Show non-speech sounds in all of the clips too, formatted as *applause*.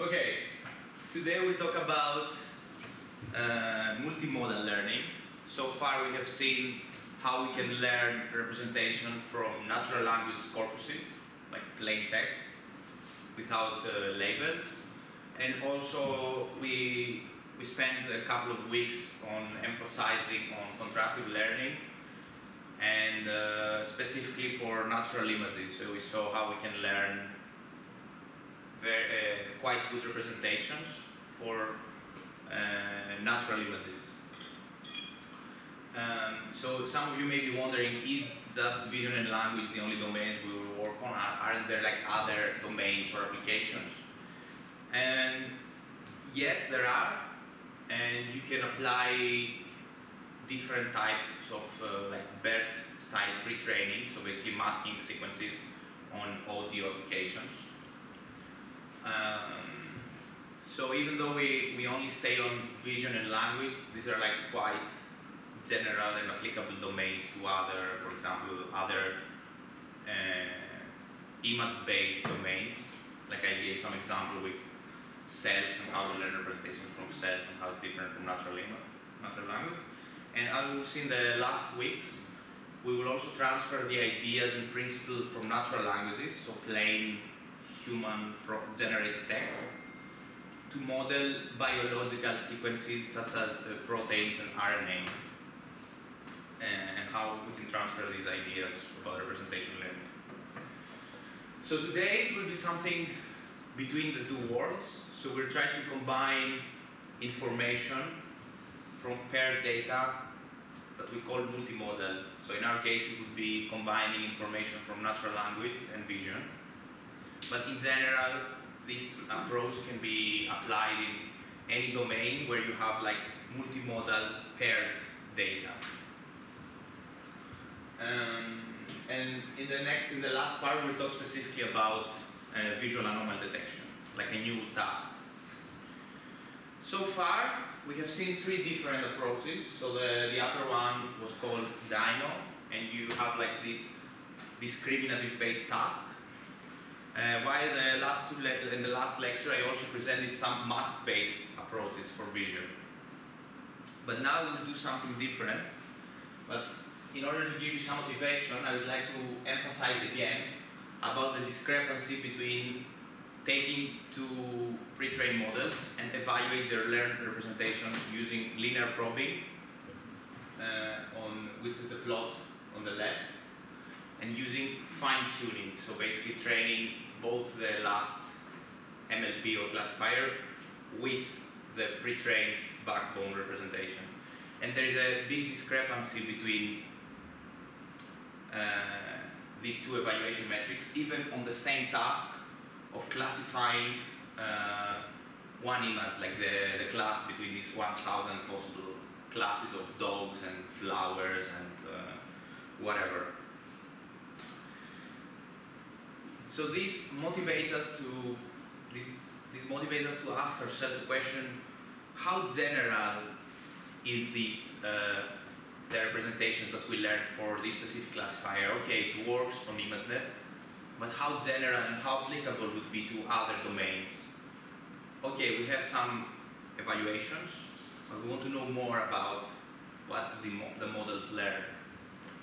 Okay, today we talk about uh, multimodal learning. So far we have seen how we can learn representation from natural language corpuses, like plain text, without uh, labels. And also we, we spent a couple of weeks on emphasizing on contrastive learning and uh, specifically for natural images. So we saw how we can learn very, uh, quite good representations for uh, natural images. Um, so some of you may be wondering, is just vision and language the only domains we will work on? Aren't there like other domains or applications? And yes, there are, and you can apply different types of uh, like BERT style pre-training, so basically masking sequences on audio applications. Um, so even though we, we only stay on vision and language, these are like quite general and applicable domains to other, for example, other uh, image-based domains. Like I gave some example with cells and how to learn representations from cells and how it's different from natural, natural language. And as we've seen the last weeks, we will also transfer the ideas and principles from natural languages, so plain human generated text, to model biological sequences such as uh, proteins and RNA, and how we can transfer these ideas about representation learning. So today it will be something between the two worlds. So we're trying to combine information from paired data that we call multimodal. So in our case, it would be combining information from natural language and vision. But in general, this approach can be applied in any domain where you have like multimodal paired data. Um, and in the next, in the last part, we'll talk specifically about uh, visual anomaly detection, like a new task. So far, we have seen three different approaches. So the, the other one was called Dino, and you have like this discriminative-based task. Uh, while the last two in the last lecture, I also presented some mask-based approaches for vision. But now we'll do something different. But in order to give you some motivation, I would like to emphasize again about the discrepancy between taking two pre-trained models and evaluate their learned representations using linear probing, uh, on which is the plot on the left, and using fine-tuning, so basically training both the last MLP or classifier with the pre-trained backbone representation. And there is a big discrepancy between uh, these two evaluation metrics, even on the same task of classifying uh, one image, like the, the class between these 1,000 possible classes of dogs and flowers and uh, whatever. So this motivates us to this, this motivates us to ask ourselves the question: How general is this uh, the representations that we learn for this specific classifier? Okay, it works on ImageNet, but how general and how applicable would be to other domains? Okay, we have some evaluations, but we want to know more about what the, mo the models learn.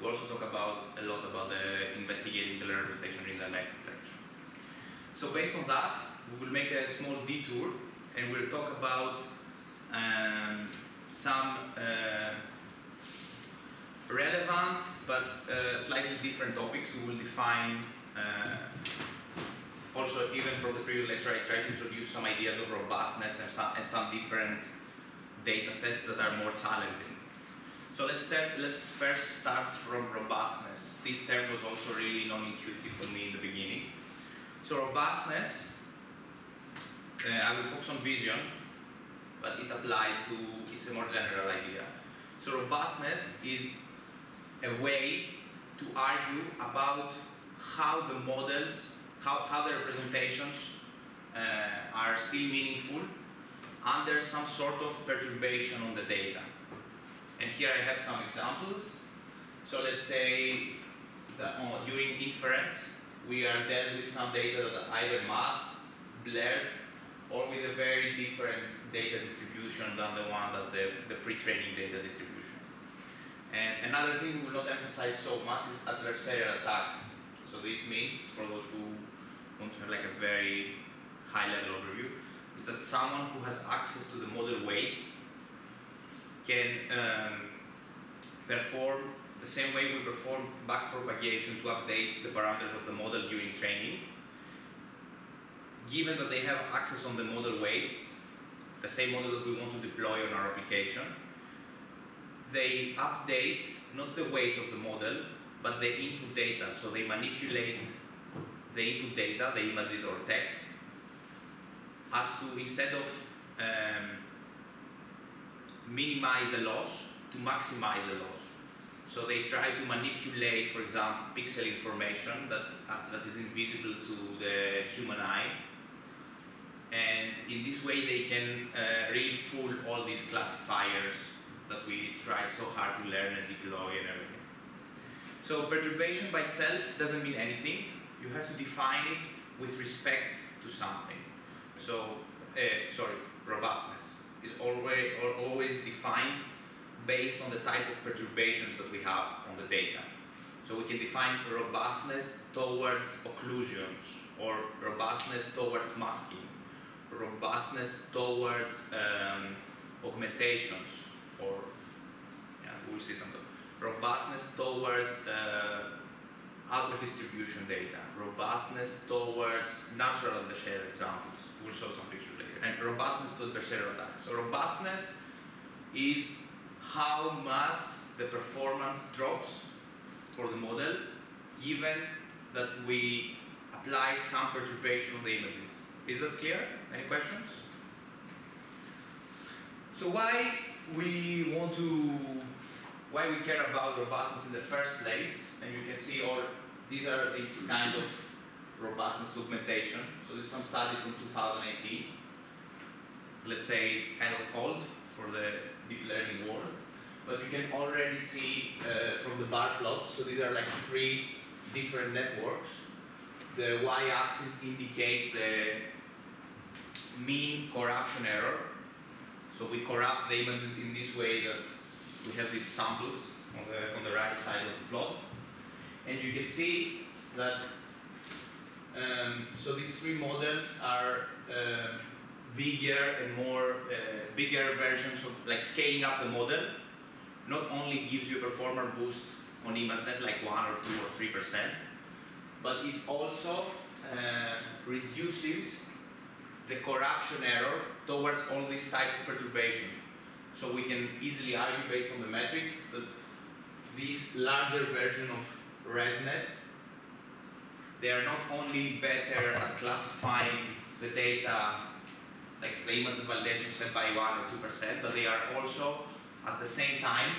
We also talk about a lot about the investigating the representation in the next. So based on that, we will make a small detour and we'll talk about um, some uh, relevant but uh, slightly different topics. We will define uh, also even from the previous lecture I tried to introduce some ideas of robustness and some, and some different data sets that are more challenging. So let's, let's first start from robustness. This term was also really non-intuitive for me in the beginning. So robustness, uh, I will focus on vision, but it applies to, it's a more general idea. So robustness is a way to argue about how the models, how, how the representations uh, are still meaningful under some sort of perturbation on the data. And here I have some examples. So let's say that uh, during inference, we are dealt with some data that either masked, blurred, or with a very different data distribution than the one that the, the pre-training data distribution. And another thing we will not emphasize so much is adversarial attacks. So this means, for those who want to have like a very high level overview, is that someone who has access to the model weights can um, perform the same way we perform backpropagation to update the parameters of the model during training. Given that they have access on the model weights, the same model that we want to deploy on our application, they update not the weights of the model, but the input data. So they manipulate the input data, the images or text, as to instead of um, minimize the loss, to maximize the loss. So they try to manipulate, for example, pixel information that, uh, that is invisible to the human eye. And in this way, they can uh, really fool all these classifiers that we tried so hard to learn and deploy and everything. So perturbation by itself doesn't mean anything. You have to define it with respect to something. So, uh, sorry, robustness is always, always defined based on the type of perturbations that we have on the data. So we can define robustness towards occlusions or robustness towards masking, robustness towards um, augmentations or yeah, we'll see something. Robustness towards uh, out of distribution data, robustness towards natural adversarial examples. We'll show some pictures later. And robustness to adversarial attacks. So robustness is how much the performance drops for the model given that we apply some perturbation on the images. Is that clear? Any questions? So why we want to, why we care about robustness in the first place, and you can see all, these are these kind of robustness documentation. So this is some study from 2018. Let's say kind of old for the deep learning world. But you can already see uh, from the bar plot, so these are like three different networks. The y-axis indicates the mean corruption error. So we corrupt the images in this way that we have these samples on the, on the right side of the plot. And you can see that, um, so these three models are uh, bigger and more, uh, bigger versions of, like scaling up the model not only gives you a performance boost on ImageNet like 1 or 2 or 3 percent, but it also uh, reduces the corruption error towards all these type of perturbation. So we can easily argue based on the metrics that this larger version of ResNets, they are not only better at classifying the data, like image validation set by 1 or 2%, but they are also at the same time,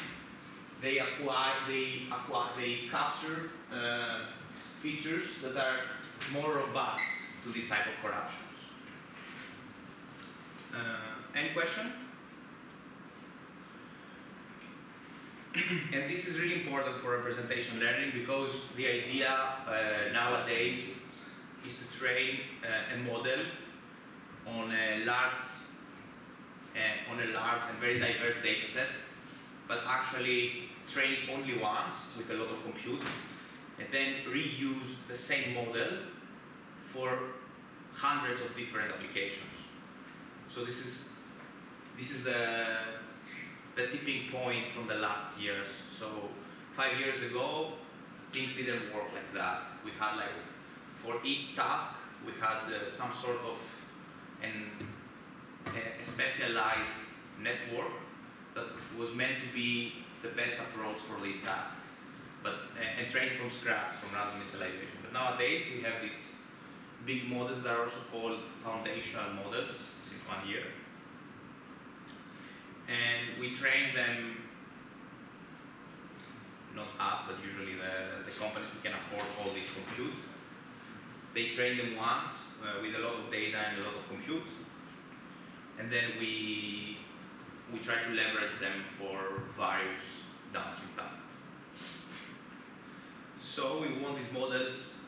they acquire, they acquire, they capture uh, features that are more robust to this type of corruptions. Uh, any question? *clears throat* and this is really important for representation learning because the idea uh, nowadays is to train uh, a model on a large uh, on a large and very diverse data set, but actually train it only once with a lot of compute, and then reuse the same model for hundreds of different applications. So this is this is the the tipping point from the last years. So five years ago, things didn't work like that. We had like for each task we had uh, some sort of an a specialized network that was meant to be the best approach for this task, but and trained from scratch from random initialization. But nowadays we have these big models that are also called foundational models since one year, and we train them. Not us, but usually the, the companies who can afford all this compute. They train them once uh, with a lot of data and a lot of compute, and then we we try to leverage them for various downstream tasks. So we want these models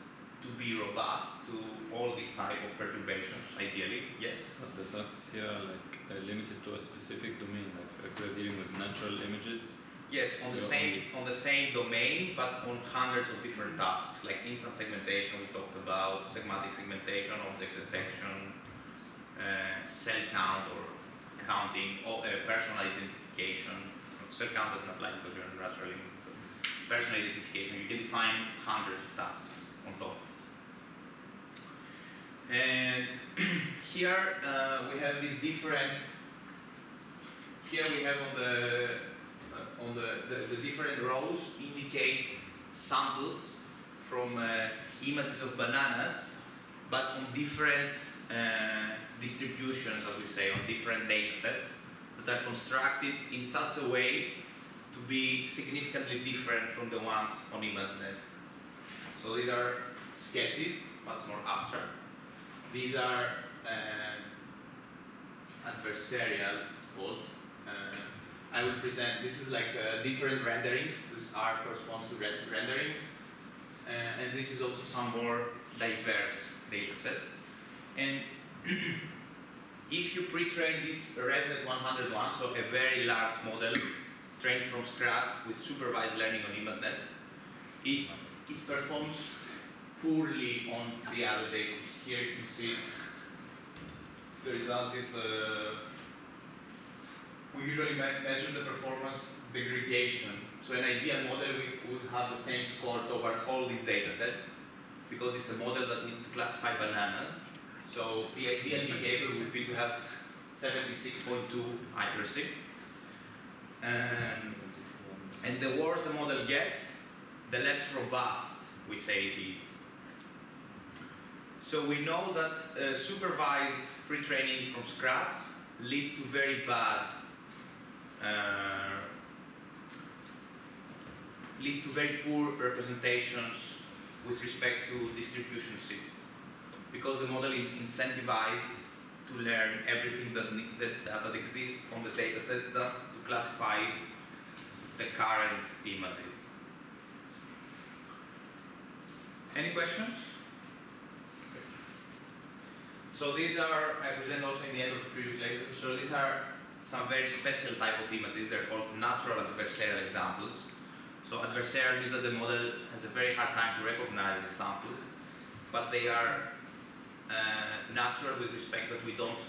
to be robust to all these type of perturbations, ideally, yes? But the tasks here are like uh, limited to a specific domain. Like if we're dealing with natural images, Yes, on the same on the same domain, but on hundreds of different tasks, like instance segmentation we talked about, semantic segmentation, object detection, uh, cell count or counting, or uh, personal identification. Cell count doesn't apply because you're in natural personal identification. You can define hundreds of tasks on top. And *clears throat* here uh, we have these different. Here we have on the on the, the, the different rows indicate samples from uh, images of bananas, but on different uh, distributions, as we say, on different data sets that are constructed in such a way to be significantly different from the ones on ImageNet. So these are sketches, much more abstract. These are uh, adversarial, it's called. Uh, I will present, this is like uh, different renderings. This R corresponds to red renderings. Uh, and this is also some more diverse data sets. And *clears throat* if you pre-train this ResNet 101, so a very large model trained from scratch with supervised learning on ImageNet, it, it performs poorly on the other data. Here you can see the result is uh, we usually me- measure the performance degradation. So an ideal model would have the same score towards all these data sets because it's a model that needs to classify bananas. So the ideal behavior would be to have 76.2 accuracy. And the worse the model gets, the less robust we say it is. So we know that uh, supervised pre-training from scratch leads to very bad, uh, leads to very poor representations with respect to distribution shifts, because the model is incentivized to learn everything that, that, that exists on the dataset just to classify the current images. Any questions? So these are, I present also in the end of the previous lecture, so these are some very special type of images, they're called natural adversarial examples. So adversarial means that the model has a very hard time to recognize the samples, but they are uh, natural with respect that we don't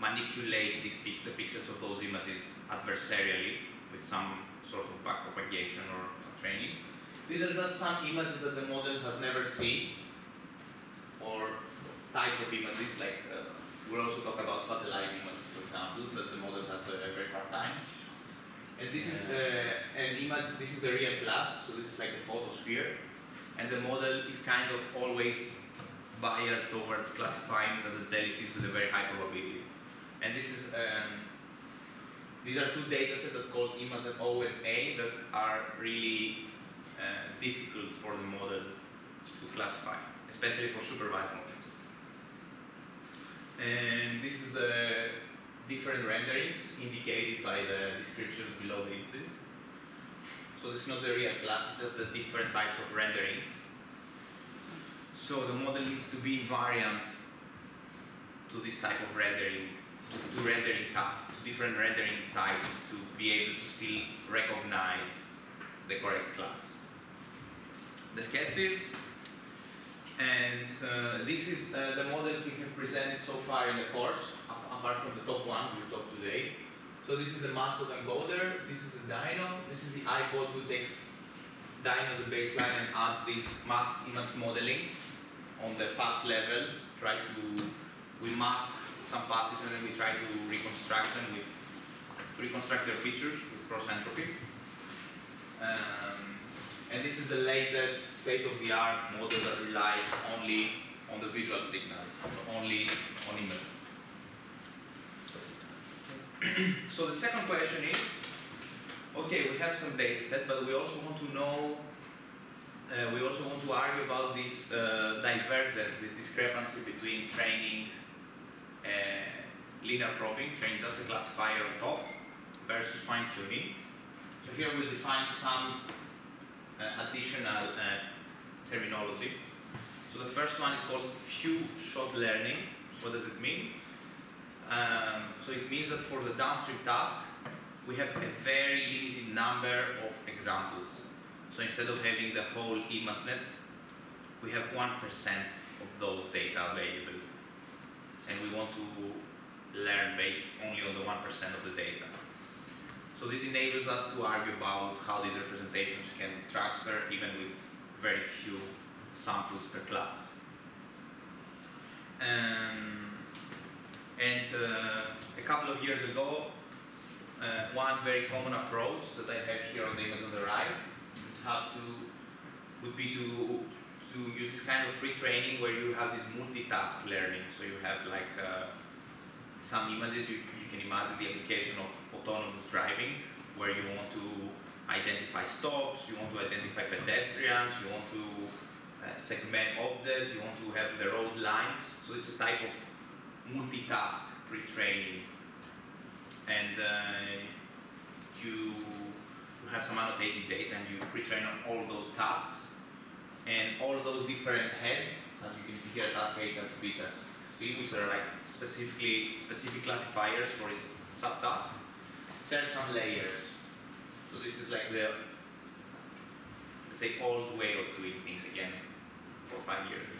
manipulate pic- the pixels of those images adversarially with some sort of backpropagation or training. These are just some images that the model has never seen, or types of images, like uh, we'll also talk about satellite images, example, that the model has a, a very hard time. And this is uh, an image, this is the real class, so this is like a photosphere, and the model is kind of always biased towards classifying as a jellyfish with a very high probability. And this is, um, these are two data sets that's called image O and A that are really uh, difficult for the model to classify, especially for supervised models. And this is the different renderings indicated by the descriptions below the images. So it's not the real class, it's just the different types of renderings. So the model needs to be invariant to this type of rendering, to, to rendering types, to different rendering types to be able to still recognize the correct class. The sketches, and uh, this is uh, the models we have presented so far in the course, apart from the top one we talked today. So this is the masked autoencoder, this is the Dino, this is the iBOT who takes Dino as a baseline and adds this mask image modeling on the patch level, try to, we mask some patches and then we try to reconstruct them with, reconstruct their features with cross entropy. Um, and this is the latest state-of-the-art model that relies only on the visual signal, only on images. *clears throat* so the second question is, okay, we have some data set, but we also want to know, uh, we also want to argue about this uh, divergence, this discrepancy between training uh, linear probing, training just a classifier on top, versus fine-tuning. So here we'll define some uh, additional uh, terminology. So the first one is called few shot learning. What does it mean? Um, so it means that for the downstream task, we have a very limited number of examples. So instead of having the whole ImageNet, we have 1% of those data available. And we want to learn based only on the 1% of the data. So this enables us to argue about how these representations can transfer even with very few samples per class. Um, and uh, a couple of years ago, uh, one very common approach that I have here on the image on the right would have to would be to to use this kind of pre-training where you have this multitask learning. So you have like uh, some images you, you can imagine the application of autonomous driving where you want to identify stops, you want to identify pedestrians, you want to uh, segment objects, you want to have the road lines. So it's a type of multitask pre-training. And uh, you, have some annotated data and you pre-train on all those tasks. And all those different heads, as you can see here, task A, task B, task C, which are like specifically specific classifiers for its subtask, share some layers. So this is like the let's say old way of doing things again, for or five years.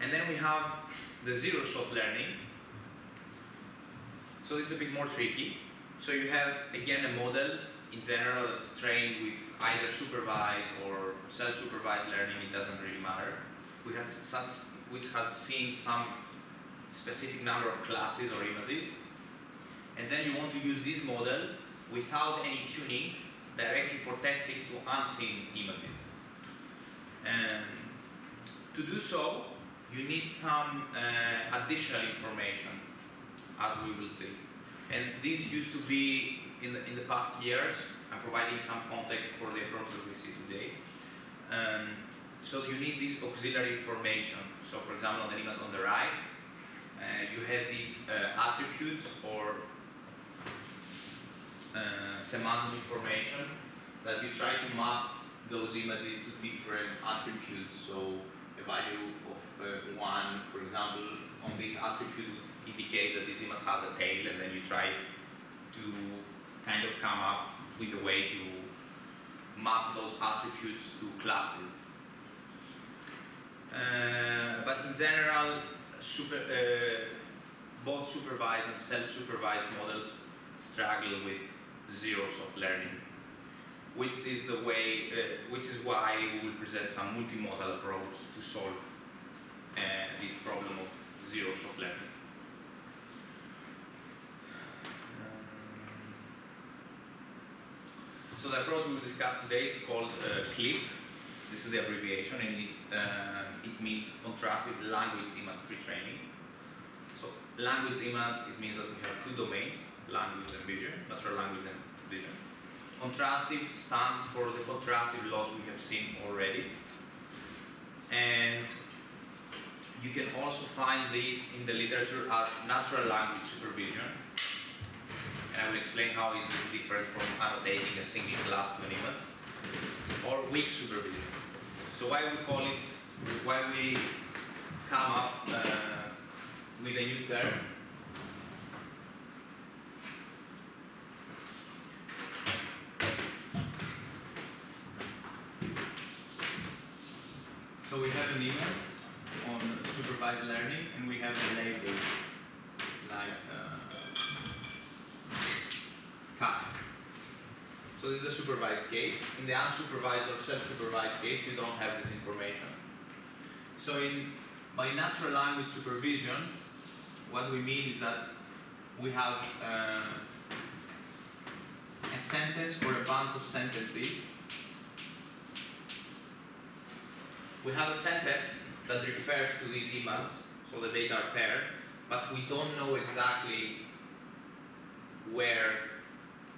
And then we have the zero shot learning. So this is a bit more tricky. So you have again a model in general that's trained with either supervised or self-supervised learning, it doesn't really matter. We have which has seen some specific number of classes or images. And then you want to use this model without any tuning directly for testing to unseen images. And to do so, you need some uh, additional information, as we will see. And this used to be in the, in the past years. I'm providing some context for the approach that we see today. Um, so you need this auxiliary information. So for example, on the image on the right, uh, you have these uh, attributes or uh, semantic information that you try to map those images to different attributes. So a value uh, one, for example, on this attribute indicate that this image has a tail, and then you try to kind of come up with a way to map those attributes to classes. Uh, but in general, super, uh, both supervised and self-supervised models struggle with zeros of learning, which is the way, uh, which is why we will present some multimodal approach to solve this problem of zero-shot learning. So the approach we will discuss today is called uh, CLIP. This is the abbreviation, and uh, it means contrastive language image pre-training. So language image, it means that we have two domains, language and vision, natural language and vision. Contrastive stands for the contrastive loss we have seen already. And you can also find this in the literature as natural language supervision and I will explain how it is different from annotating a single class to an image, or weak supervision. So why we call it, why we come up uh, with a new term. So we have an image on supervised learning, and we have a label like. Uh, cut. So this is a supervised case. In the unsupervised or self-supervised case, you don't have this information. So in by natural language supervision, what we mean is that we have uh, a sentence or a bunch of sentences. We have a sentence that refers to these image, so the data are paired, but we don't know exactly where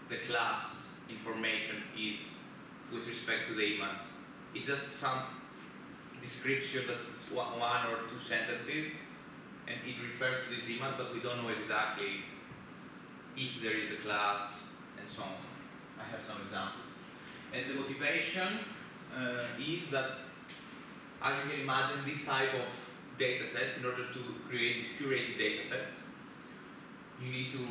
the class information is with respect to the image. It's just some description that it's one or two sentences and it refers to this image but we don't know exactly if there is a class and so on. I have some examples. And the motivation uh, is that as you can imagine this type of data sets in order to create these curated data sets. You need to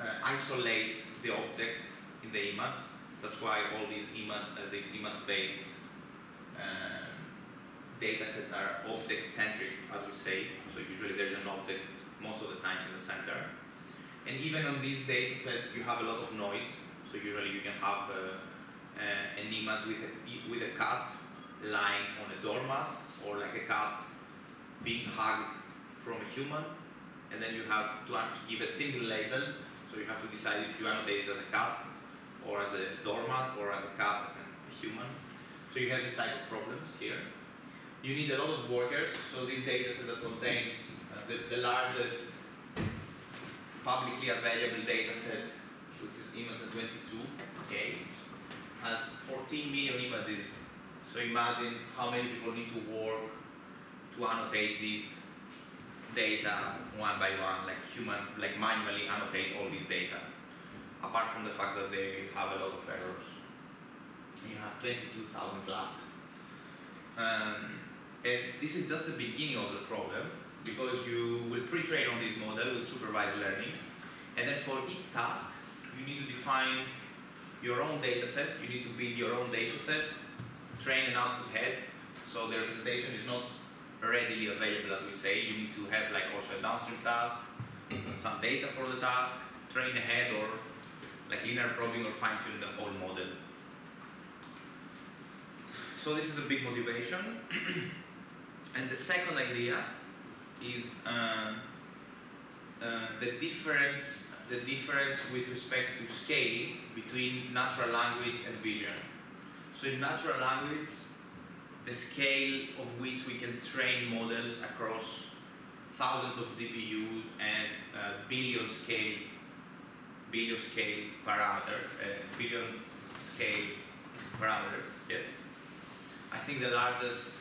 uh, isolate the object in the image. That's why all these image, uh, these image-based um, data sets are object-centric, as we say. So usually there's an object most of the times in the center. And even on these data sets, you have a lot of noise. So usually you can have uh, uh, an image with a, with a cat lying on a doormat, or like a cat being hugged from a human, and then you have to, give a single label. So you have to decide if you annotate it as a cat, or as a doormat, or as a cat and a human. So you have this type of problems here. You need a lot of workers. So this data set that contains uh, the, the largest publicly available data set, which is Image22K, has 14 million images. So imagine how many people need to work to annotate these data one by one, like human, like manually annotate all these data. Apart from the fact that they have a lot of errors. You have 22,000 classes. Um, and this is just the beginning of the problem because you will pre-train on this model with supervised learning, and then for each task, you need to define your own data set, you need to build your own data set, train an output head, so the representation is not readily available as we say, you need to have like also a downstream task, some data for the task, train a head or like linear probing or fine tune the whole model. So this is a big motivation. *clears throat* and the second idea is um, uh, the difference the difference with respect to scale between natural language and vision. So in natural language, the scale of which we can train models across thousands of GPUs and uh, billion scale billion scale parameter uh, billion scale parameters. Yes, I think the largest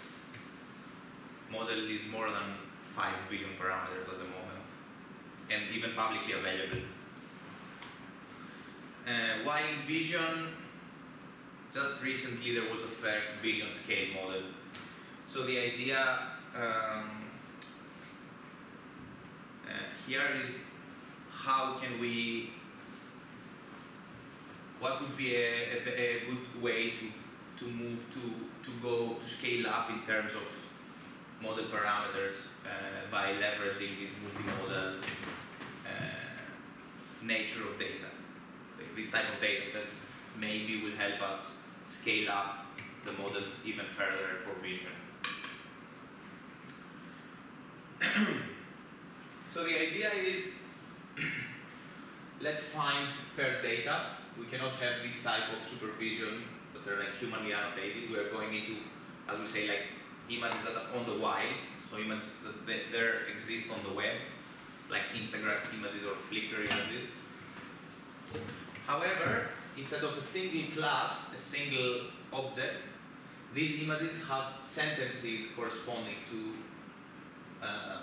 model is more than five billion parameters at the moment, and even publicly available. Uh, in vision, just recently there was the first billion scale model. So the idea um, uh, here is how can we, what would be a, a, a good way to, to move to, to go to scale up in terms of model parameters uh, by leveraging this multimodal uh, nature of data this type of data sets maybe will help us scale up the models even further for vision. *clears throat* so the idea is *clears throat* let's find paired data. We cannot have this type of supervision that are like humanly annotated. We are going into, as we say, like images that are on the wild, so images that there exist on the web, like Instagram images or Flickr images. However, instead of a single class, a single object, these images have sentences corresponding to. Uh,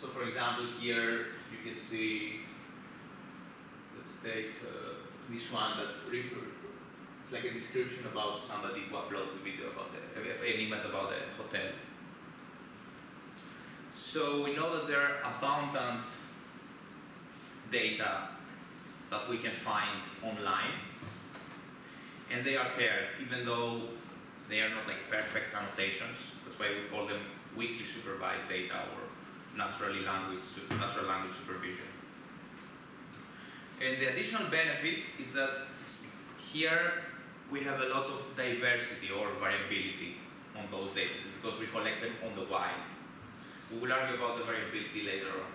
so, for example, here you can see. Let's take uh, this one that's that it's like a description about somebody who uploaded a video about the, an image about a hotel. So we know that there are abundant data that we can find online. And they are paired, even though they are not like perfect annotations. That's why we call them weakly supervised data or naturally language, natural language supervision. And the additional benefit is that here we have a lot of diversity or variability on those data because we collect them on the wild. We will argue about the variability later on.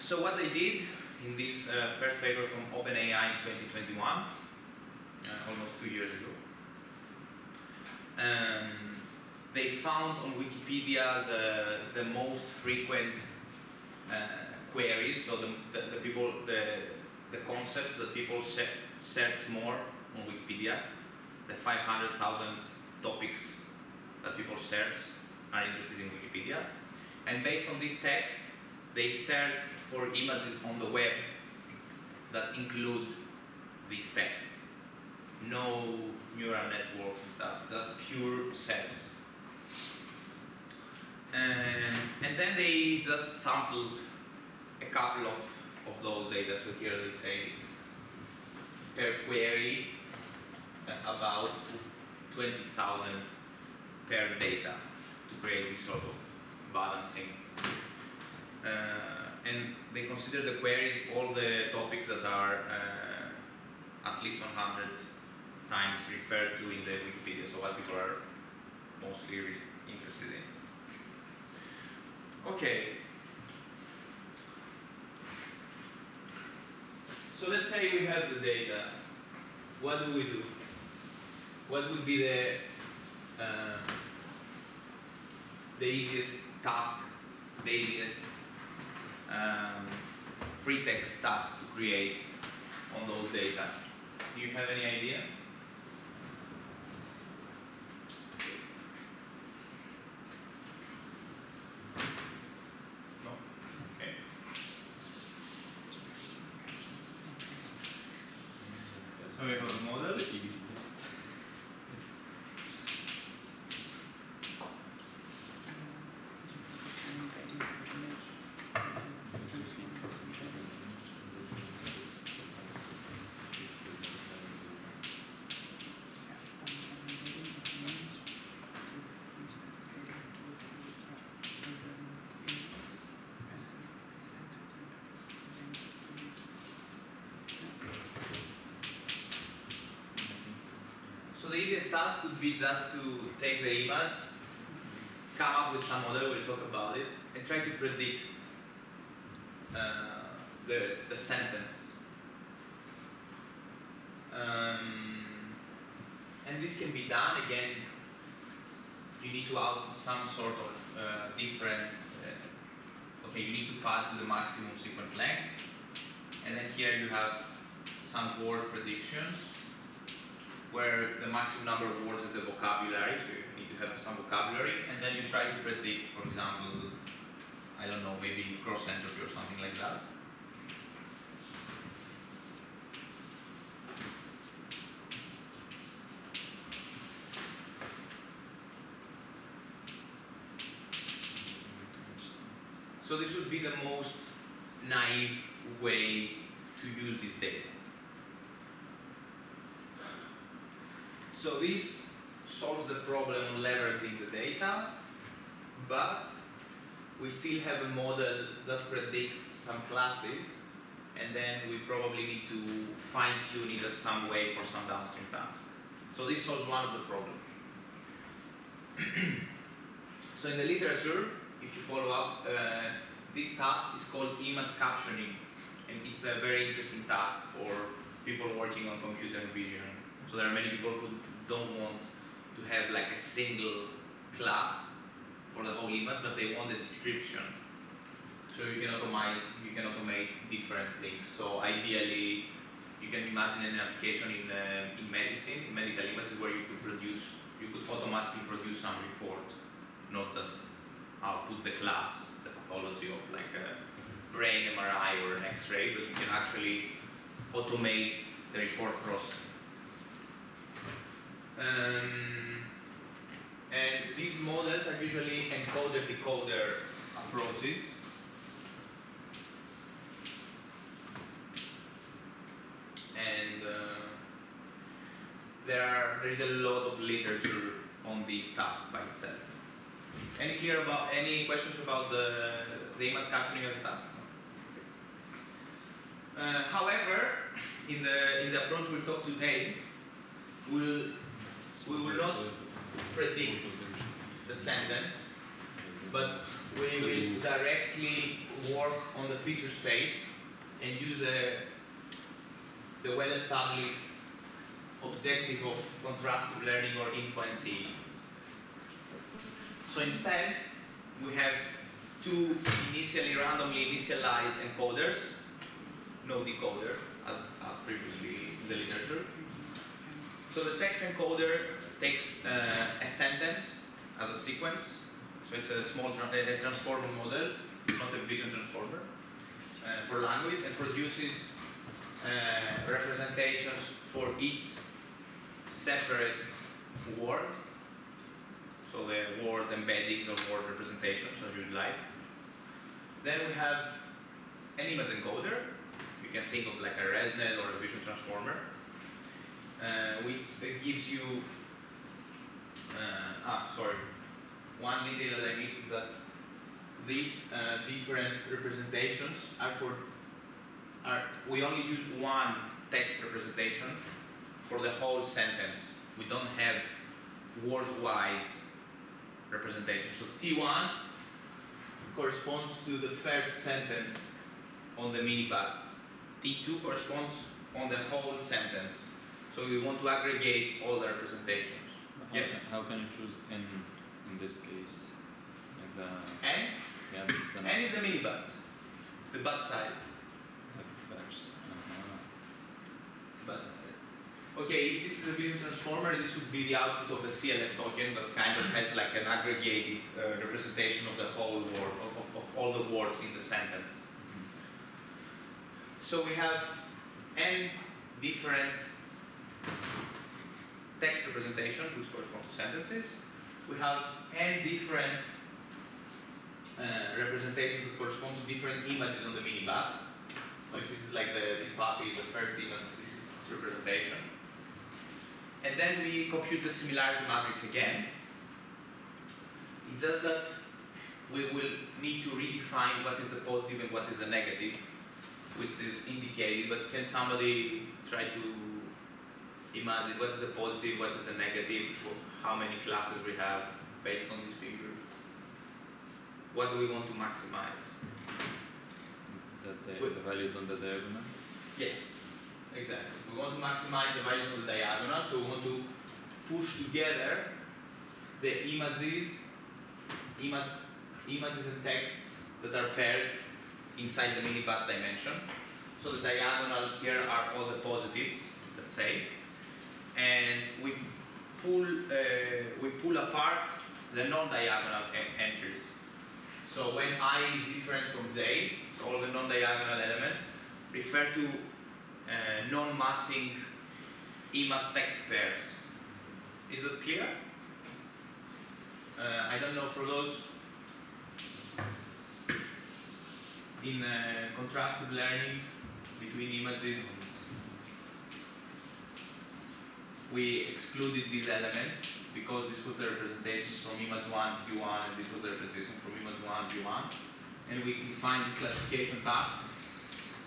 So what they did in this uh, first paper from OpenAI in 2021, uh, almost two years ago. Um, they found on Wikipedia the, the most frequent uh, queries, so the, the, the, people, the, the concepts that people search more on Wikipedia, the 500,000 topics that people search are interested in Wikipedia. And based on this text, they searched for images on the web that include this text. No neural networks and stuff, just pure cells. and then they just sampled a couple of, of those data. So here they say per query about 20,000 per data to create this sort of balancing. Uh, and they consider the queries all the topics that are uh, at least 100 times referred to in the Wikipedia, so what people are mostly re- interested in. Okay. So let's say we have the data. What do we do? What would be the uh, the easiest task, the easiest um, pretext task to create on those data? Do you have any idea? No? Okay. So we have a model. The easiest. So the easiest task would be just to take the image, come up with some model, we'll talk about it, and try to predict uh, the, the sentence. Um, and this can be done again. You need to output some sort of uh, different. Uh, okay, you need to pad to the maximum sequence length, and then here you have some word predictions where the maximum number of words is the vocabulary, so you need to have some vocabulary, and then you try to predict, for example, I don't know, maybe cross entropy or something like that. So this would be the most naive way to use this data. So this solves the problem of leveraging the data, but we still have a model that predicts some classes, and then we probably need to fine tune it at some way for some downstream task. So this solves one of the problems. *clears throat* so in the literature, if you follow up, uh, this task is called image captioning, and it's a very interesting task for people working on computer vision. So there are many people who don't want to have like a single class for the whole image, but they want the description. So you can automate you can automate different things. So ideally, you can imagine an application in uh, in medicine, in medical images, where you could produce you could automatically produce some report, not just output the class, the pathology of like a brain MRI or an X-ray, but you can actually automate the report process. Um, and these models are usually encoder-decoder approaches. And uh, there, are, there is a lot of literature on this task by itself. Any clear about any questions about the, the image captioning as a task? Uh, however, in the in the approach we'll talk today, we'll we will not predict the sentence, but we will directly work on the feature space and use the the well-established objective of contrastive learning or inferencing. So instead, we have two initially randomly initialized encoders, no decoder, as, as previously in the literature. So the text encoder takes uh, a sentence as a sequence. So it's a small tra- a transformer model, not a vision transformer, uh, for language, and produces uh, representations for each separate word. So the word embedding or word representations, as you would like. Then we have an image encoder. You can think of like a ResNet or a vision transformer, which uh, gives you. Uh, ah, sorry. One detail that I missed is that these uh, different representations are for. Are we only use one text representation for the whole sentence. We don't have word-wise representation. So T1 corresponds to the first sentence on the minibatch. T2 corresponds on the whole sentence. So we want to aggregate all the representations. How, Yes. can, how can you choose n in this case? Like the N, yeah, the N is the minibatch, the batch size. like batch. Uh-huh. But okay, if this is a vision transformer, this would be the output of a CLS token that kind of has like an aggregated uh, representation of the whole word, of, of, of all the words in the sentence. So we have n different text representation, which correspond to sentences. We have n different uh, representations that correspond to different images on the minibatch. Like this is like the this puppy is the first image, this is its representation. And then we compute the similarity matrix again. It's just that we will need to redefine what is the positive and what is the negative, which is indicated, but can somebody try to imagine what is the positive, what is the negative, how many classes we have based on this figure? What do we want to maximize? The, the values on the diagonal. Yes, exactly. We want to maximize the values on the diagonal, so we want to push together the images, image, images and texts that are paired inside the minibatch dimension. So the diagonal here are all the positives, let's say, and we pull uh, we pull apart the non-diagonal entries. So when i is different from j, so all the non-diagonal elements refer to uh, non-matching image text pairs. Is that clear? Uh, I don't know for those in uh, contrastive learning between images we excluded these elements because this was the representation from image 1 to 1 and this was the representation from image 1 to 1 and we define this classification task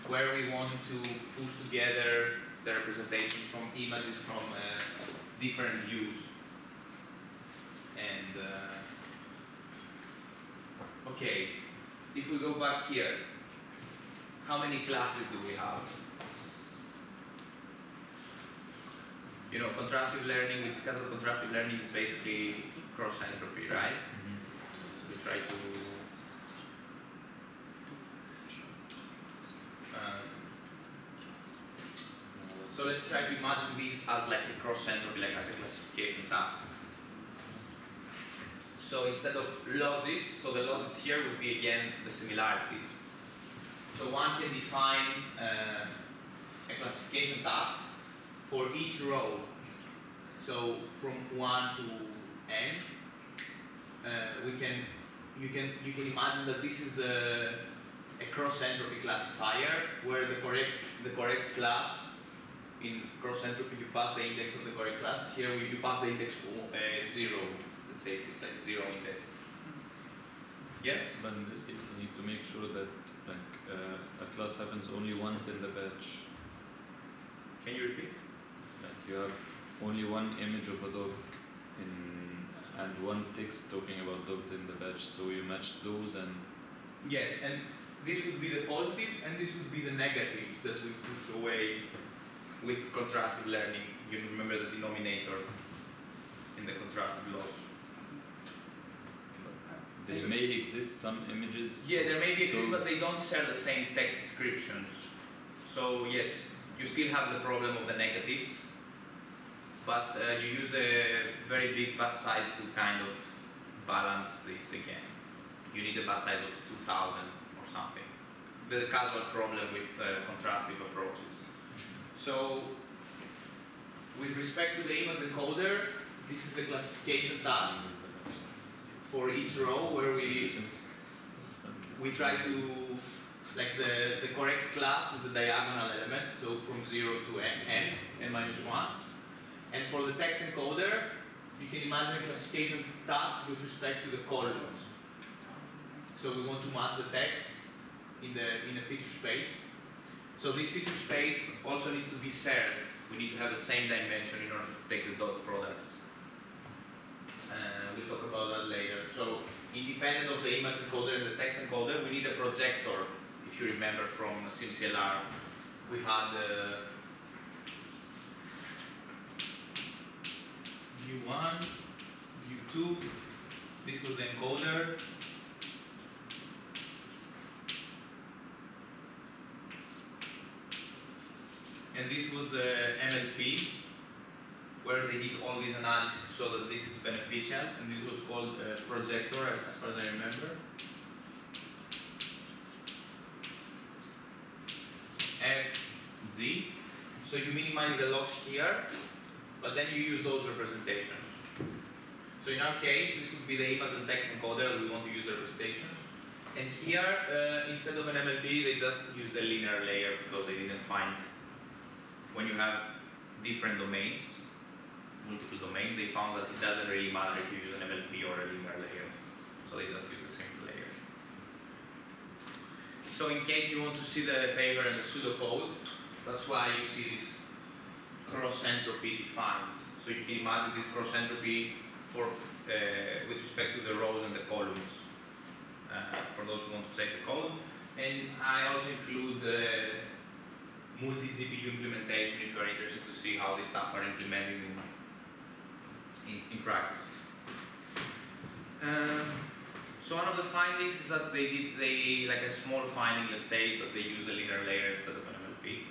where we want to push together the representation from images from uh, different views. And uh, okay if we go back here how many classes do we have you know, contrastive learning, we discussed contrastive learning is basically cross entropy, right? We try to. Um, so let's try to imagine this as like a cross entropy, like as a classification task. So instead of logits, so the logits here would be again the similarities. So one can define uh, a classification task for each row. So from one to n, uh, we can you can you can imagine that this is a, a cross entropy classifier where the correct the correct class in cross entropy you pass the index of the correct class. Here we, you pass the index uh, zero. Let's say it's like zero index. Yes. But in this case, you need to make sure that like uh, a class happens only once in the batch. Can you repeat? You have only one image of a dog in and one text talking about dogs in the batch, so you match those and Yes, and this would be the positive and this would be the negatives that we push away with contrastive learning. You remember the denominator in the contrastive loss. there may exist some images. Yeah, there may be exist, but they don't share the same text descriptions. So yes, you still have the problem of the negatives, but uh, you use a very big batch size to kind of balance this again. You need a batch size of 2000 or something. There's The casual problem with uh, contrastive approaches. So, with respect to the image encoder, this is a classification task for each row where we we try to, like the, the correct class is the diagonal element, so from 0 to n, n, n minus 1. And for the text encoder, you can imagine a classification task with respect to the columns. So we want to match the text in the in a feature space. So this feature space also needs to be shared. We need to have the same dimension in order to take the dot product. Uh, we'll talk about that later. So independent of the image encoder and the text encoder, we need a projector. If you remember from SimCLR, we had uh, U1, U2, this was the encoder. And this was the MLP, where they did all this analysis so that this is beneficial, and this was called uh, projector, as far as I remember. F, Z. So you minimize the loss here, but then you use those representations. So in our case, this would be the image and text encoder, we want to use the representations. And here, uh, instead of an MLP, they just use the linear layer because they didn't find, when you have different domains, multiple domains, they found that it doesn't really matter if you use an MLP or a linear layer. So they just use the simple layer. So in case you want to see the paper and the pseudocode, that's why you see this cross entropy defined. So you can imagine this cross entropy for uh, with respect to the rows and the columns. Uh, for those who want to check the code, and I also include the multi GPU implementation if you are interested to see how these stuff are implemented in in, in practice. Um, so one of the findings is that they did they like a small finding, let's say, is that they use a linear layer instead of an MLP.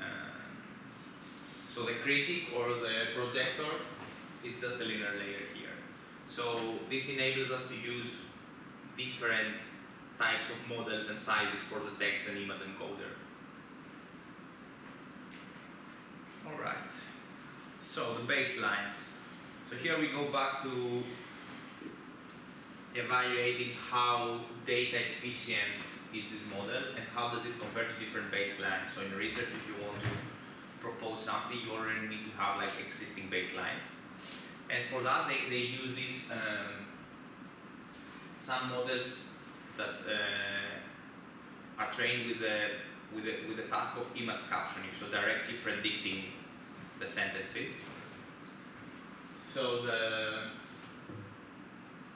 Um, so the critic or the projector is just a linear layer here. So this enables us to use different types of models and sizes for the text and image encoder. Alright, so the baselines. So here we go back to evaluating how data efficient is this model and how does it compare to different baselines. So in research, if you want to propose something, you already need to have like existing baselines. And for that, they, they use these um, some models that uh, are trained with the with the with the task of image captioning, so directly predicting the sentences. So the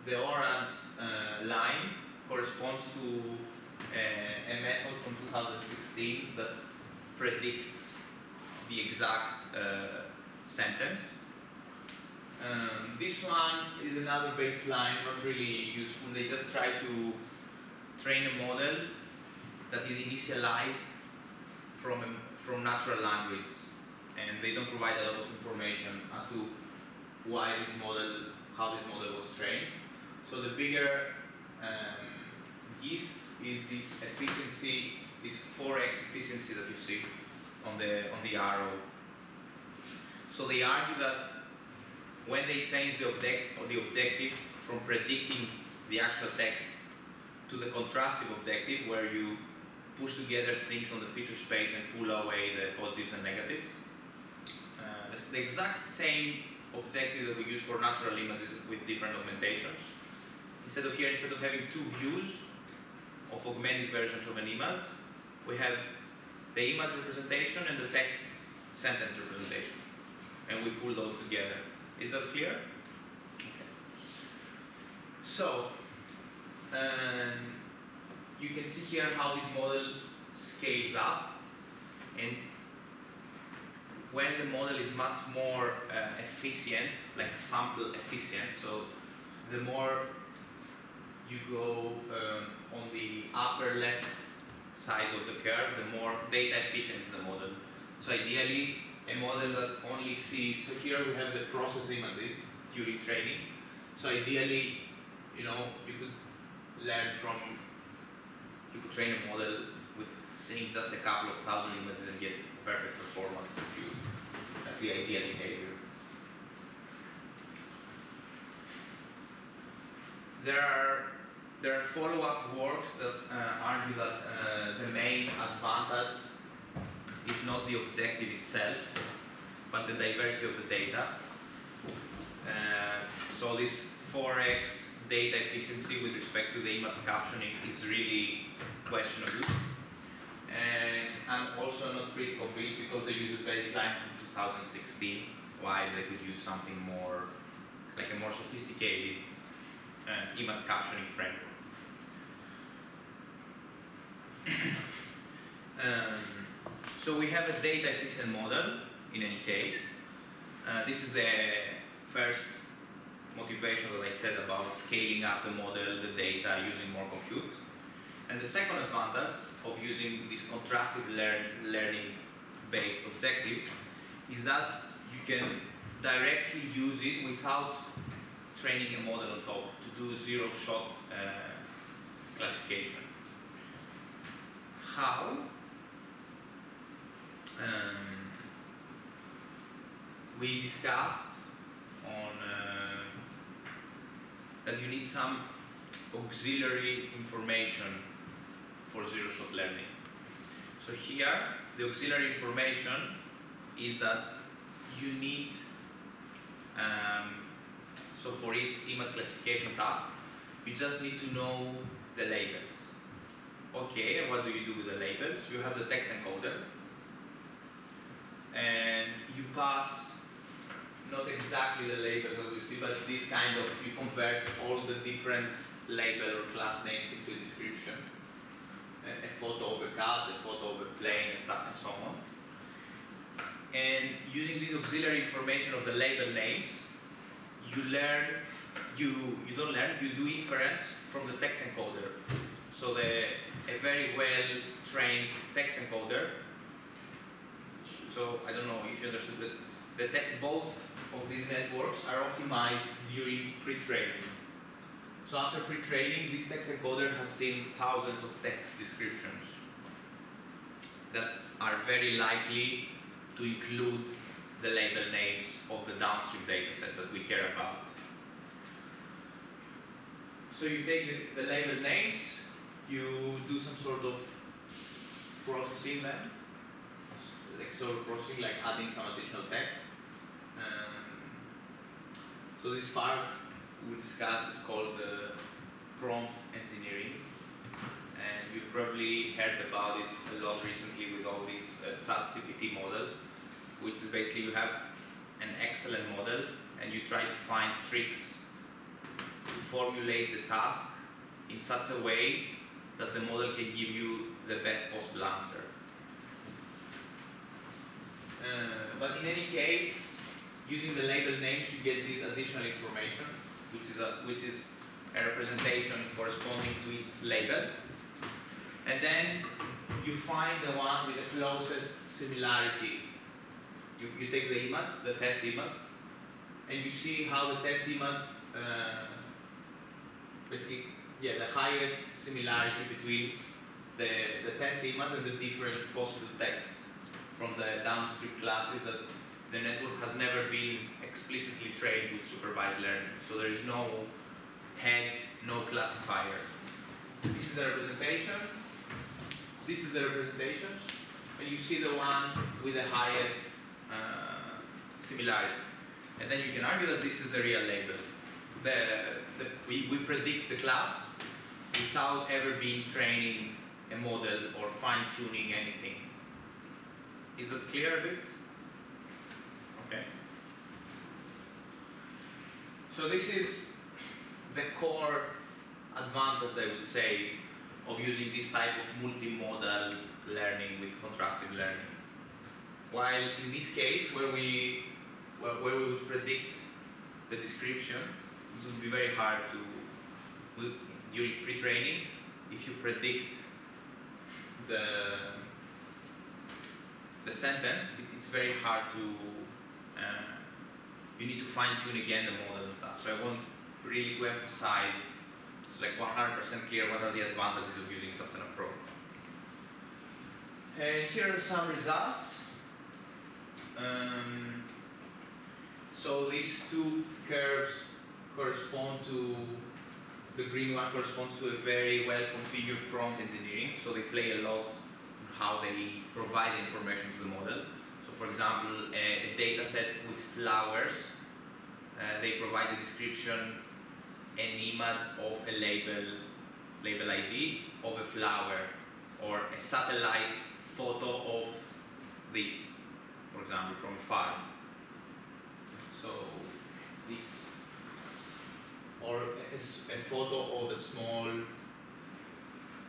the orange uh, line corresponds to uh, a method from 2016 that predicts the exact uh, sentence. Um, this one is another baseline, not really useful. They just try to train a model that is initialized from from natural language, and they don't provide a lot of information as to why this model, how this model was trained. So the bigger um, gist is this efficiency, this 4x efficiency that you see on the on the arrow. So they argue that when they change the object or the objective from predicting the actual text to the contrastive objective where you push together things on the feature space and pull away the positives and negatives. Uh, it's the exact same objective that we use for natural images with different augmentations. Instead of here, instead of having two views of augmented versions of an image, we have the image representation and the text sentence representation. And we pull those together. Is that clear? So, um, you can see here how this model scales up and when the model is much more uh, efficient, like sample efficient, so the more you go um, on the upper left side of the curve, the more data efficient is the model. So ideally, a model that only sees, so here we have the process images during training. So ideally, you know, you could learn from, you could train a model with seeing just a couple of thousand images and get perfect performance if you have the ideal behavior. There are there are follow-up works that uh, argue that uh, the main advantage is not the objective itself, but the diversity of the data. Uh, so this 4x data efficiency with respect to the image captioning is really questionable. And I'm also not pretty convinced because they use a baseline from 2016, why they could use something more, like a more sophisticated uh, image captioning framework. Um, so we have a data efficient model in any case. Uh, this is the first motivation that I said about scaling up the model, the data, using more compute. And the second advantage of using this contrastive learn, learning based objective is that you can directly use it without training a model on top to do zero shot uh, classification. How? Um, we discussed on uh, that you need some auxiliary information for zero shot learning. So here the auxiliary information is that you need um, so for each image classification task you just need to know the labels. Okay, and what do you do with the labels? You have the text encoder and you pass not exactly the labels see, but this kind of you convert all the different label or class names into a description. A, a photo of a cat, a photo of a plane, and stuff and so on. And using this auxiliary information of the label names, you learn you you don't learn, you do inference from the text encoder. So the a very well trained text encoder. So I don't know if you understood that the te- both of these networks are optimized during pre-training. So after pre-training, this text encoder has seen thousands of text descriptions that are very likely to include the label names of the downstream dataset that we care about. So you take the, the label names, you do some sort of processing them, like sort of processing, like adding some additional text. Um, so this part we discussed is called uh, prompt engineering, and you've probably heard about it a lot recently with all these uh, ChatGPT models, which is basically you have an excellent model and you try to find tricks to formulate the task in such a way that the model can give you the best possible answer. Uh, but in any case, using the label names, you get this additional information, which is a which is a representation corresponding to its label, and then you find the one with the closest similarity. You, you take the image, the test image, and you see how the test image, uh, basically, yeah, the highest similarity between the, the test image and the different possible texts from the downstream classes that the network has never been explicitly trained with supervised learning. So there is no head, no classifier. This is the representation. This is the representation. And you see the one with the highest uh, similarity. And then you can argue that this is the real label. The, the, we, we predict the class without ever being training a model or fine tuning anything. Is that clear a bit? Okay. So this is the core advantage, I would say, of using this type of multimodal learning with contrastive learning. While in this case, where we where, where we would predict the description, it would be very hard to during pre-training if you predict the the sentence, it, it's very hard to uh, you need to fine tune again the model and that. So I want really to emphasize it's like 100% clear what are the advantages of using such an approach. And here are some results. Um, so these two curves correspond to the green one corresponds to a very well configured prompt engineering, so they play a lot on how they provide information to the model. So, for example, a, a data set with flowers, uh, they provide a description, an image of a label, label ID of a flower, or a satellite photo of this, for example, from a farm. So, this or a, a photo of a small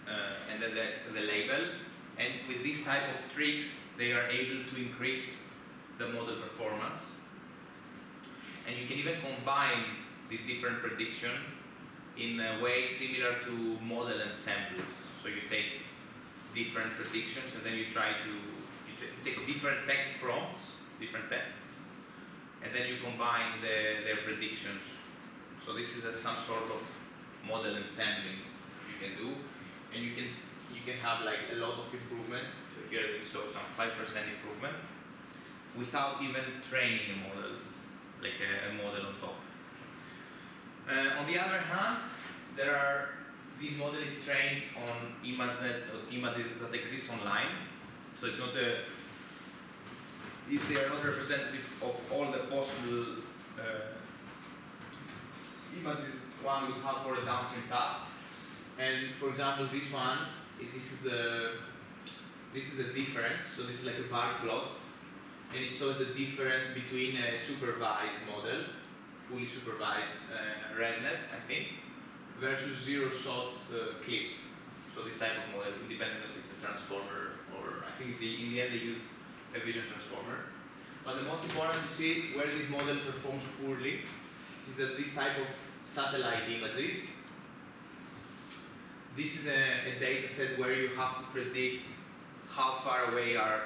uh, and then the, the label. And with this type of tricks they are able to increase the model performance. And you can even combine these different prediction in a way similar to model ensembles so you take different predictions and then you try to you take different text prompts different texts and then you combine the, their predictions so this is a, some sort of model ensembling you can do, and you can you can have like a lot of improvement. So here we saw some five percent improvement without even training a model, like a, a model on top. Uh, on the other hand, there are this model is trained on images that, images that exist online, so it's not a if they are not representative of all the possible uh, images one would have for a downstream task. And for example, this one, this is the this is the difference. So this is like a bar plot, and it shows the difference between a supervised model, fully supervised uh, ResNet, I think, versus zero shot uh, CLIP. So this type of model, independent if it's a transformer or I think the, in the end they use a vision transformer. But the most important to see where this model performs poorly is that this type of satellite images, this is a, a data set where you have to predict how far away are